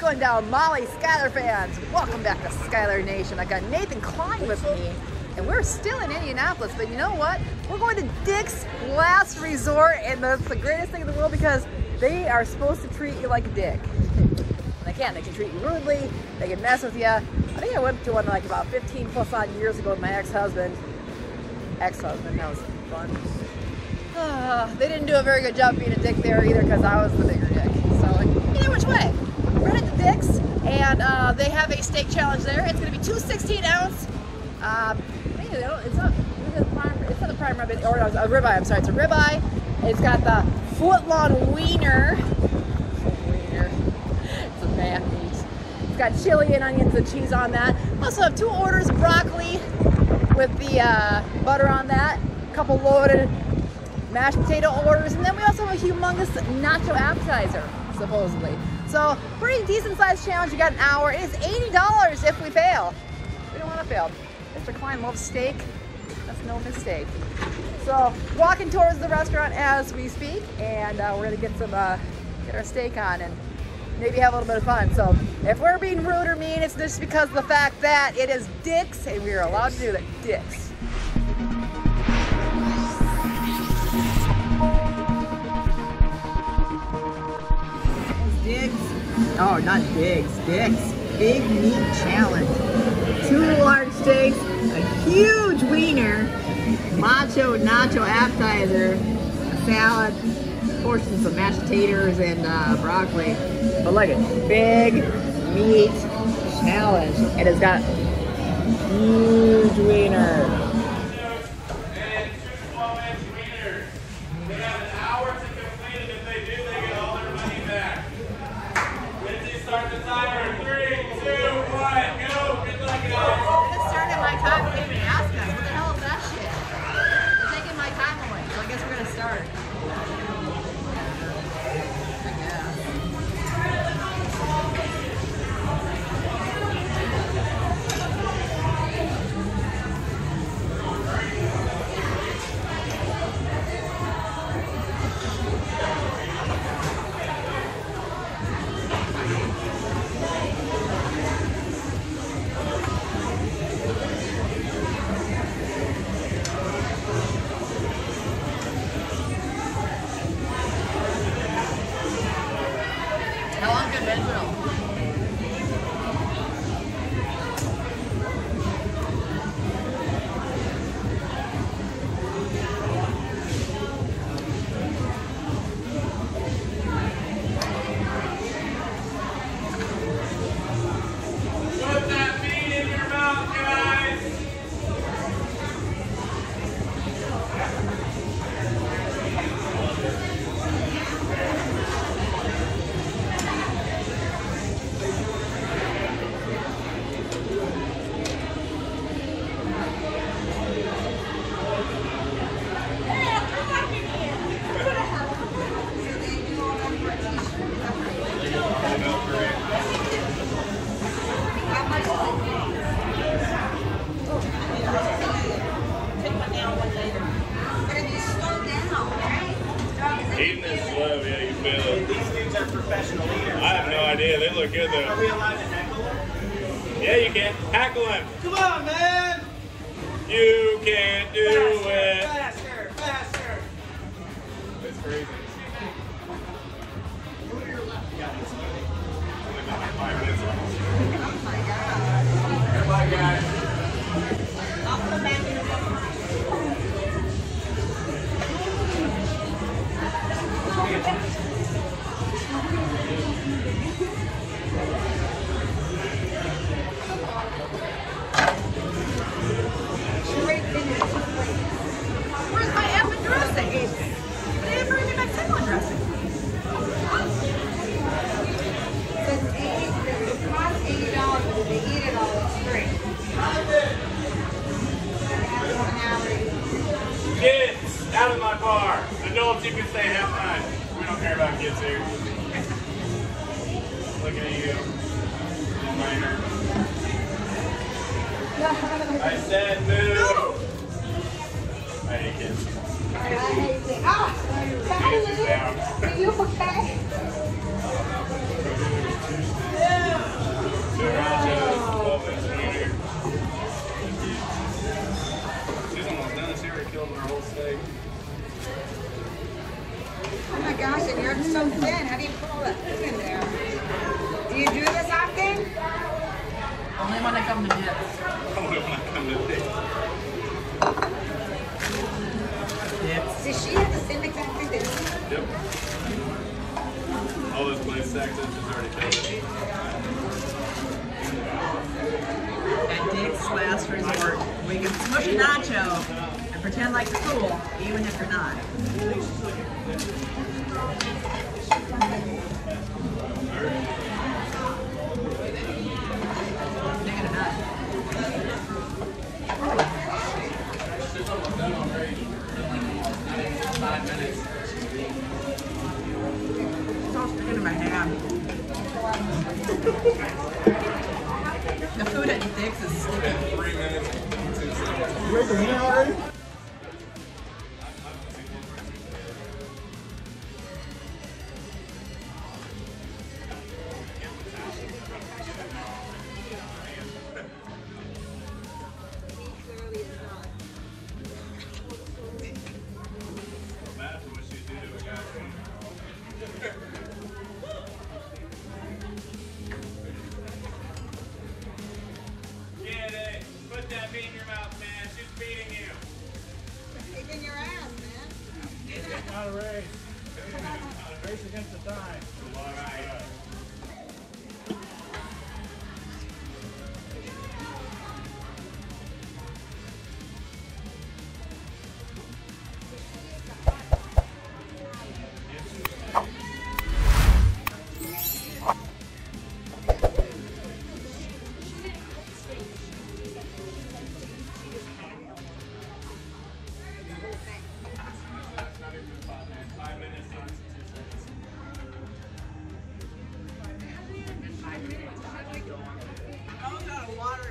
going down? Molly Schuyler fans, welcome back to Schuyler Nation. I got Nathan Klein with me, and we're still in Indianapolis, but you know what? We're going to Dick's Last Resort, and that's the greatest thing in the world because they are supposed to treat you like a dick. they can. They can treat you rudely. They can mess with you. I think I went to one like about 15 plus odd years ago with my ex-husband. Ex-husband, that was fun. Uh, they didn't do a very good job being a dick there either because I was the bigger dick. So like, either which way, and uh, they have a steak challenge there. It's going to be two 16 ounce. Um, it's not. It's not the prime rib, or a ribeye. I'm sorry, it's a ribeye. It's got the foot long wiener. Wiener. It's a bad meat. It's got chili and onions and cheese on that. Also have two orders of broccoli with the uh, butter on that. A couple loaded mashed potato orders, and then we also have a humongous nacho appetizer, supposedly. So pretty decent sized challenge. You got an hour. It is $80 if we fail. We don't want to fail. Mr. Klein loves steak. That's no mistake. So walking towards the restaurant as we speak, and uh, we're gonna get some uh, get our steak on and maybe have a little bit of fun. So if we're being rude or mean, it's just because of the fact that it is Dick's and we are allowed to do that. Dick's. Oh, not Dick's. Dick's Big Meat Challenge. Two large steaks, a huge wiener, macho nacho appetizer, a salad, portions of mashed potatoes and uh, broccoli. But look at big meat challenge. And It has got huge wiener. Eating is slow, yeah, you feel it. These dudes are professional eaters. I have no idea. They look good Are though. we allowed to heckle them? Yeah, you can. Hackle him. Come on, man! You can't do it. move. No. I hate it. I hate it. Ah, Are you okay? Oh my gosh, and you're so thin. How do you pull that thing in there? Do you do only when I come to dips. Only when I come to this. Dips. Does she have the same exact thing that you Yep. All those plain stacked up is already killed. At Dick's Last Resort, we can smush a nacho and pretend like you're cool, even if you're not. Digging The food at Dick's is sticky. Three minutes. You ate the wiener already?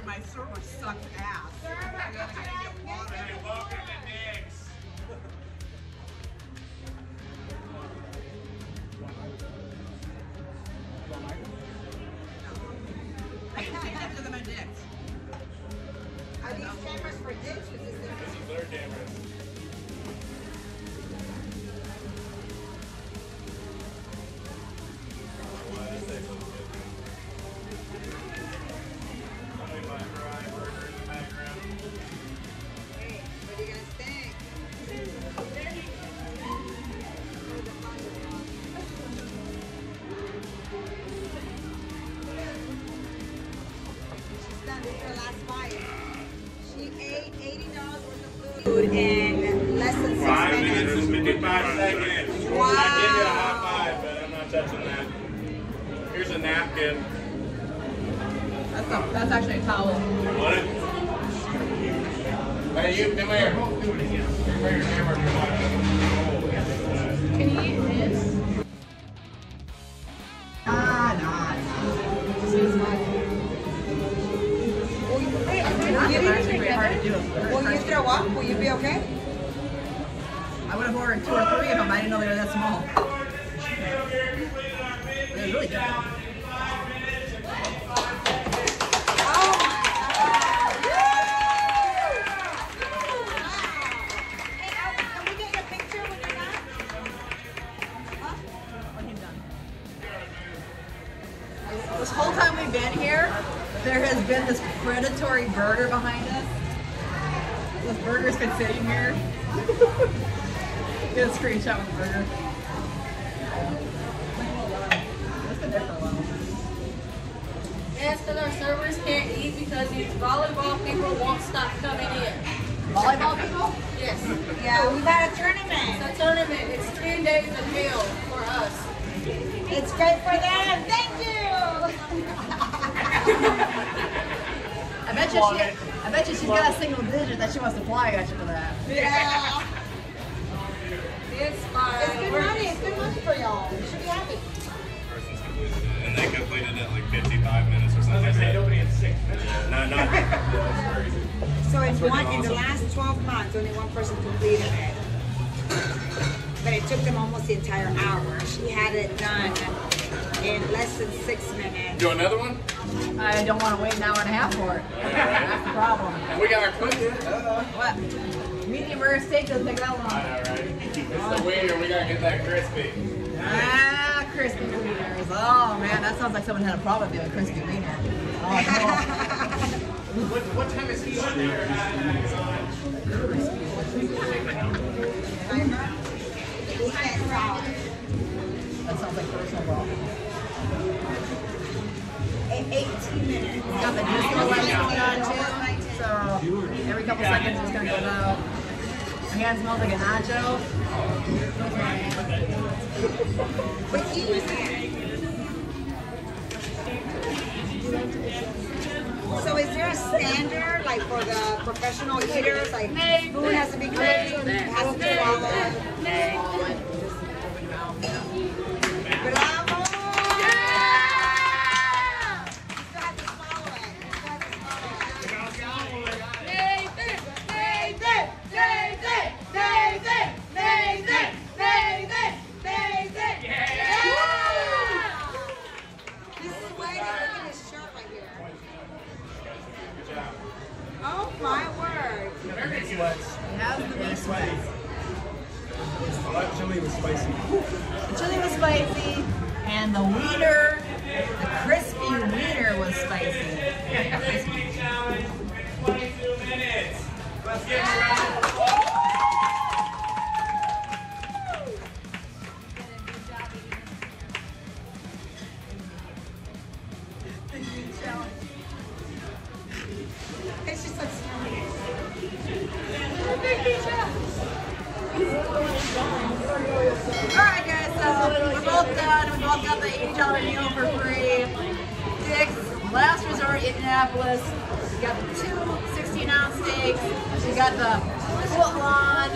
My server sucked ass. I gotta get water. Hey, welcome to Dick's. I can take that to them at Dick's. Are these cameras for ditch? Is this the This is their cameras. Food in less than six Five minutes and fifty-five seconds. I give you a high five, but I'm not touching that. Here's a napkin. That's, a, that's actually a towel. It? Hey, you, come here. Come here, your camera. Can you you be okay? I would have ordered two or three of them. I didn't know they were that small. Really good. This whole time we've been here, there has been this predatory burger behind us. This burger's been sitting here. Get a screenshot with the burger. It's been there for a while. Yes, because our servers can't eat because these volleyball people won't stop coming in. Volleyball people? Yes. Yeah, we've had a tournament. It's a tournament. It's three days of hell for us. It's great for them. Thank you. I bet you she, I bet you she's got a single digit that she wants to fly at you for that. Yeah. It's fine. It's good money. It's good money for y'all. You should be happy. Person's completed And they completed it like 55 minutes or something like that. nobody in six minutes. No, no. That's crazy. So in freaking one in the last 12 months, only one person completed it. But it took them almost the entire hour. She had it done in less than six minutes. Do another one? I don't want to wait an hour and a half for it. That's the problem. And we got our cookie. What? Medium rare steak doesn't take that long. All right. It's the wiener. We gotta get that crispy. Ah, crispy wieners. Oh man, that sounds like someone had a problem with a crispy wiener. Oh What, what time is he on there? He can't talk. no. That sounds like personal 18 minutes. Got the disco going on too. So every couple seconds it's gonna go out. My hand smells like a nacho. But easy. So is there a standard, like for the professional eaters, like food has to be clean, It has the bee sweats. That chili was spicy. The chili was spicy, and the wiener, the crispy wiener was spicy. Big challenge, 22 minutes. Let's get got the foot lawn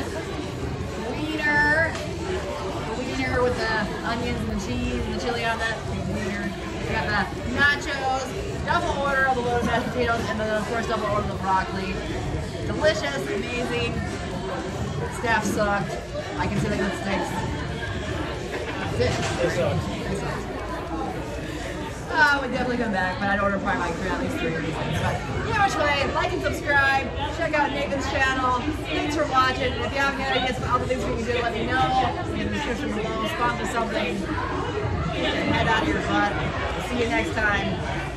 wiener. The wiener with the onions and the cheese and the chili on that. Wiener. We got the nachos, double order of the loaded mashed potatoes, and then of course double order of the broccoli. Delicious, amazing. Staff sucked. I can see the good steaks. That's it. They I would definitely come back, but I'd order probably like three, at least three things. But which way, like and subscribe. Check out Nathan's channel. Thanks for watching. If you have any ideas for other things we can do, let me know. In the description below, sponsor something. Head out of your butt. See you next time.